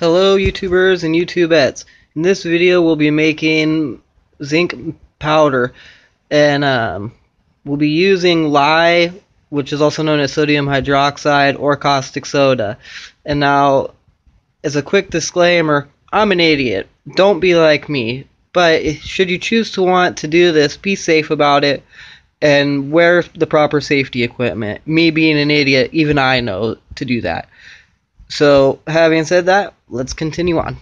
Hello YouTubers and YouTubettes. In this video we'll be making zinc powder and um, we'll be using lye which is also known as sodium hydroxide or caustic soda. And now as a quick disclaimer, I'm an idiot. Don't be like me. But should you choose to want to do this, be safe about it and wear the proper safety equipment. Me being an idiot, even I know to do that. So, having said that, let's continue on.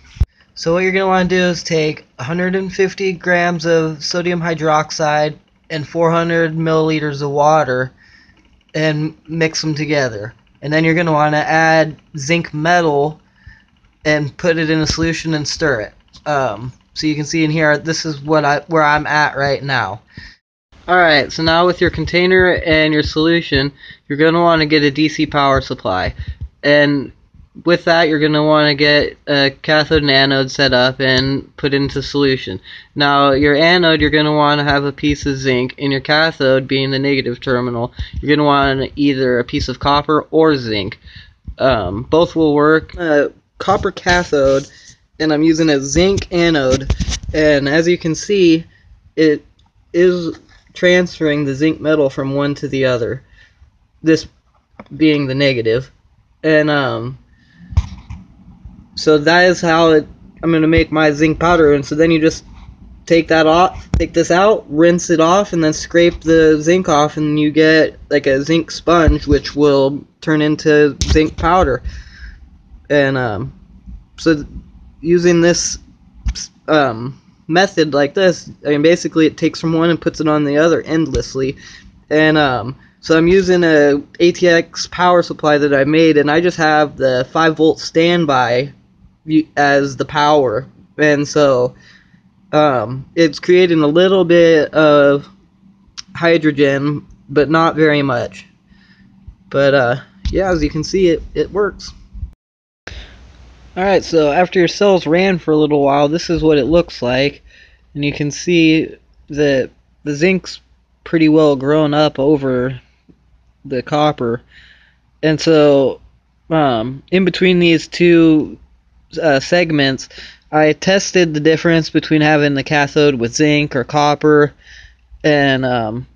So what you're going to want to do is take 150 grams of sodium hydroxide and 400 milliliters of water and mix them together. And then you're going to want to add zinc metal and put it in a solution and stir it. Um, so you can see in here, this is what I where I'm at right now. Alright, so now with your container and your solution, you're going to want to get a DC power supply. And with that, you're going to want to get a cathode and anode set up and put into solution. Now, your anode, you're going to want to have a piece of zinc, and your cathode, being the negative terminal, you're going to want either a piece of copper or zinc. Um, both will work. Uh, copper cathode, and I'm using a zinc anode, and as you can see, it is transferring the zinc metal from one to the other. This being the negative. And, um, so that is how it, I'm going to make my zinc powder. And so then you just take that off, take this out, rinse it off, and then scrape the zinc off, and you get like a zinc sponge, which will turn into zinc powder. And um, so using this um, method like this, I mean, basically it takes from one and puts it on the other endlessly. And um, so I'm using a ATX power supply that I made, and I just have the 5 volt standby as the power, and so um, it's creating a little bit of hydrogen, but not very much. But uh, yeah, as you can see, it it works. Alright, so after your cells ran for a little while, this is what it looks like. And you can see that the zinc's pretty well grown up over the copper. And so, um, in between these two uh, segments, I tested the difference between having the cathode with zinc or copper, and um,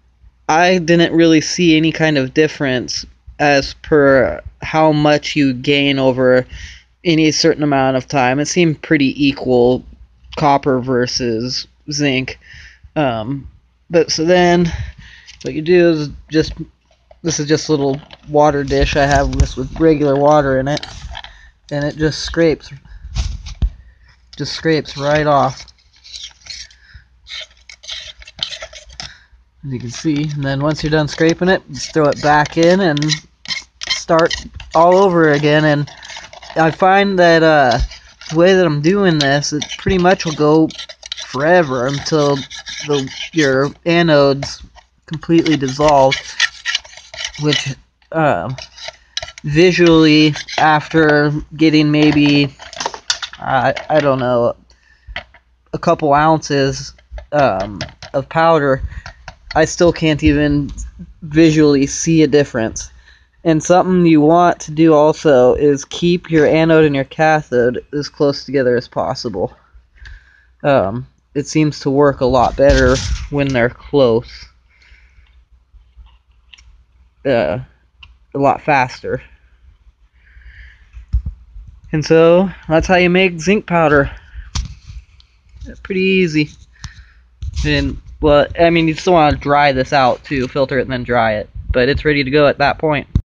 I didn't really see any kind of difference as per how much you gain over any certain amount of time. It seemed pretty equal, copper versus zinc. Um, but so then, what you do is just this is just a little water dish I have this with regular water in it and it just scrapes just scrapes right off. As you can see and then once you're done scraping it just throw it back in and start all over again. And I find that uh, the way that I'm doing this it pretty much will go forever until the your anodes completely dissolve which uh, visually after getting maybe I I don't know a couple ounces um, of powder, I still can't even visually see a difference. And something you want to do also is keep your anode and your cathode as close together as possible. Um, it seems to work a lot better when they're close. Uh, a lot faster. And so that's how you make zinc powder. Pretty easy. And well, I mean, you still want to dry this out too, filter it and then dry it. But it's ready to go at that point.